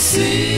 see